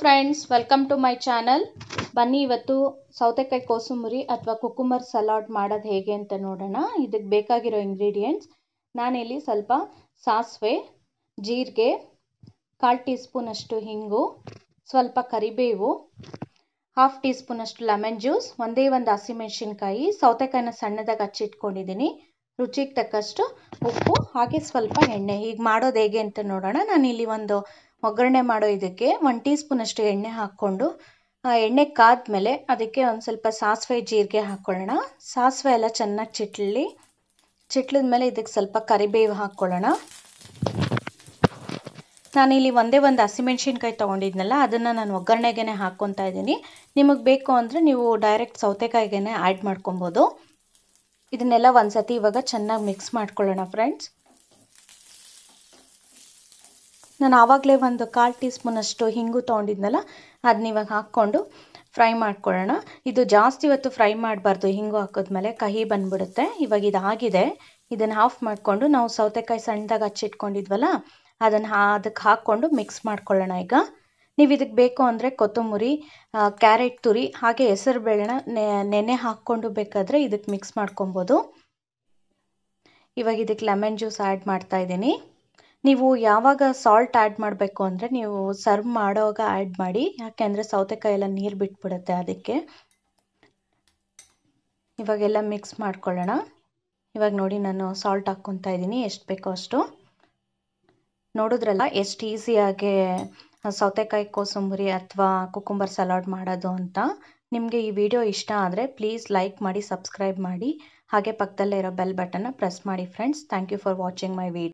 Friends welcome to my channel ಬನ್ನಿ ಇವತ್ತು ಸೌತೆಕಾಯಿ ಕೋಸುಂಬರಿ ಅಥವಾ ಕುಕುಂಬರ್ ಸಲಾಡ್ ಮಾಡೋದು ಹೇಗೆ ಅಂತ ನೋಡೋಣ. ಇದಕ್ಕೆ ಬೇಕಾಗಿರೋ ಇಂಗ್ರೀಡಿಯೆಂಟ್ಸ್ ನಾನಿಲ್ಲಿ ಸ್ವಲ್ಪ ಸಾಸಿವೆ, ಜೀರಿಗೆ, ಕಾಲು ಟೀ ಸ್ಪೂನಷ್ಟು ಹಿಂಗು, ಸ್ವಲ್ಪ ಕರಿಬೇವು ಹಾಫ್ ಟೀ ಸ್ಪೂನಷ್ಟು ಲೆಮನ್ ಜ್ಯೂಸ್ ಒಂದೇ ಒಂದು ಹಸಿಮೆಣ್ಸಿನ್ಕಾಯಿ ಸೌತೆಕಾಯಿನ ಸಣ್ಣದಾಗಿ ಹಚ್ಚಿಟ್ಕೊಂಡಿದ್ದೀನಿ. ರುಚಿಗೆ ತಕ್ಕಷ್ಟು ಉಪ್ಪು, ಹಾಗೆ ಸ್ವಲ್ಪ ಎಣ್ಣೆ. ಈಗ ಮಾಡೋದು ಹೇಗೆ ಅಂತ ನೋಡೋಣ. ನಾನು ಇಲ್ಲಿ ಒಂದು ಒಗ್ಗರಣೆ ಮಾಡೋ ಇದಕ್ಕೆ ಒನ್ ಟೀ ಸ್ಪೂನಷ್ಟು ಎಣ್ಣೆ ಹಾಕ್ಕೊಂಡು ಎಣ್ಣೆ ಕಾದ್ಮೇಲೆ ಅದಕ್ಕೆ ಒಂದು ಸ್ವಲ್ಪ ಸಾಸಿವೆ ಜೀರಿಗೆ ಹಾಕ್ಕೊಳ್ಳೋಣ ಸಾಸಿವೆ ಎಲ್ಲ ಚೆನ್ನಾಗಿ ಚಿಟ್ಲಿ, ಚಿಟ್ಲಿದ ಮೇಲೆ ಇದಕ್ಕೆ ಸ್ವಲ್ಪ ಕರಿಬೇವು ಹಾಕ್ಕೊಳ್ಳೋಣ ನಾನಿಲ್ಲಿ ಒಂದೇ ಒಂದು ಹಸಿಮೆಣ್ಸಿನ್ಕಾಯಿ ತೊಗೊಂಡಿದ್ನಲ್ಲ, ಅದನ್ನು ನಾನು ಒಗ್ಗರಣೆಗೆ ಹಾಕ್ಕೊತಾ ಇದ್ದೀನಿ. ನಿಮಗೆ ಬೇಕು ಅಂದರೆ ನೀವು ಡೈರೆಕ್ಟ್ ಸೌತೆಕಾಯಿಗೆ ಆ್ಯಡ್ ಮಾಡ್ಕೊಬೋದು. ಇದನ್ನೆಲ್ಲ ಒಂದು ಸತಿ ಇವಾಗ ಚೆನ್ನಾಗಿ ಮಿಕ್ಸ್ ಮಾಡ್ಕೊಳ್ಳೋಣ ಫ್ರೆಂಡ್ಸ್ ನಾನು ಆವಾಗಲೇ ಒಂದು ಕಾಲು ಟೀ ಸ್ಪೂನಷ್ಟು ಹಿಂಗು ತೊಗೊಂಡಿದ್ನಲ್ಲ ಅದನ್ನ ಇವಾಗ ಹಾಕ್ಕೊಂಡು ಫ್ರೈ ಮಾಡ್ಕೊಳ್ಳೋಣ. ಇದು ಜಾಸ್ತಿ ಹೊತ್ತು ಫ್ರೈ ಮಾಡಬಾರ್ದು, ಹಿಂಗು ಹಾಕಿದ್ಮೇಲೆ ಕಹಿ ಬಂದ್ಬಿಡುತ್ತೆ. ಇವಾಗ ಇದಾಗಿದೆ. ಇದನ್ನು ಆಫ್ ಮಾಡಿಕೊಂಡು ನಾವು ಸೌತೆಕಾಯಿ ಸಣ್ಣದಾಗಿ ಹಚ್ಚಿಟ್ಕೊಂಡಿದ್ವಲ್ಲ, ಅದನ್ನು ಅದಕ್ಕೆ ಹಾಕ್ಕೊಂಡು ಮಿಕ್ಸ್ ಮಾಡ್ಕೊಳ್ಳೋಣ ಈಗ. ನೀವು ಇದಕ್ಕೆ ಬೇಕು ಅಂದರೆ ಕೊತ್ತಂಬರಿ ಕ್ಯಾರೆಟ್ ತುರಿ, ಹಾಗೆ ಹೆಸರು ಬೇಳೆನ ನೆನೆ ಹಾಕ್ಕೊಂಡು ಬೇಕಾದರೆ ಇದಕ್ಕೆ ಮಿಕ್ಸ್ ಮಾಡ್ಕೊಬೋದು. ಇವಾಗ ಇದಕ್ಕೆ ಲೆಮನ್ ಜ್ಯೂಸ್ ಆ್ಯಡ್ ಮಾಡ್ತಾ ಇದ್ದೀನಿ. ನೀವು ಯಾವಾಗ ಸಾಲ್ಟ್ ಆ್ಯಡ್ ಮಾಡಬೇಕು ಅಂದರೆ ನೀವು ಸರ್ವ್ ಮಾಡೋವಾಗ ಆ್ಯಡ್ ಮಾಡಿ, ಯಾಕೆಂದರೆ ಸೌತೆಕಾಯಿ ಎಲ್ಲ ನೀರು ಬಿಟ್ಬಿಡುತ್ತೆ ಅದಕ್ಕೆ. ಇವಾಗೆಲ್ಲ ಮಿಕ್ಸ್ ಮಾಡ್ಕೊಳ್ಳೋಣ. ಇವಾಗ ನೋಡಿ ನಾನು ಸಾಲ್ಟ್ ಹಾಕ್ಕೊತಾ ಇದ್ದೀನಿ, ಎಷ್ಟು ಬೇಕೋ ಅಷ್ಟು. ನೋಡಿದ್ರಲ್ಲ, ಎಷ್ಟು ಈಸಿಯಾಗಿ ಸೌತೆಕಾಯಿ ಕೋಸಂಬರಿ ಅಥವಾ ಕುಕುಂಬರ್ ಸಲಾಡ್ ಮಾಡೋದು ಅಂತ. ನಿಮಗೆ ಈ ವಿಡಿಯೋ ಇಷ್ಟ ಆದರೆ ಪ್ಲೀಸ್ ಲೈಕ್ ಮಾಡಿ ಸಬ್ಸ್ಕ್ರೈಬ್ ಮಾಡಿ. ಹಾಗೆ ಪಕ್ಕದಲ್ಲೇ ಇರೋ ಬೆಲ್ ಬಟನ್ನ ಪ್ರೆಸ್ ಮಾಡಿ friends thank you for watching my video